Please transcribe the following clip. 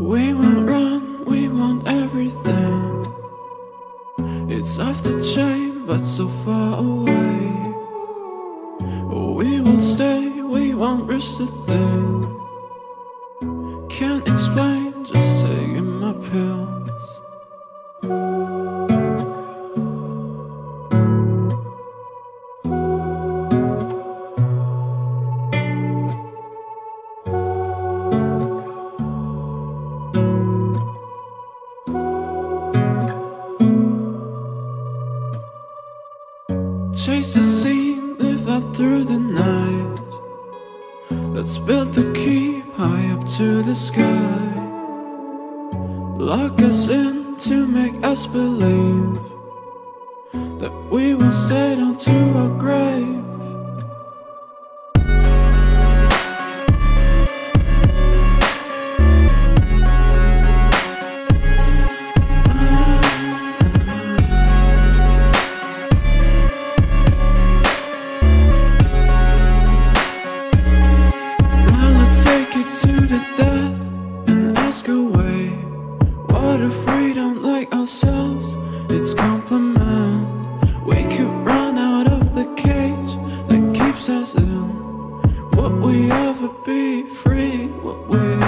We won't run, we want everything. It's off the chain, but so far away. We won't stay, we won't risk a thing. Can't explain, just saying my pill. Chase the scene, live up through the night. Let's build the keep high up to the sky. Lock us in to make us believe that we will stay down to our grave. To death and ask away. What if we don't like ourselves? It's compliment. We could run out of the cage that keeps us in. What we ever be free? What we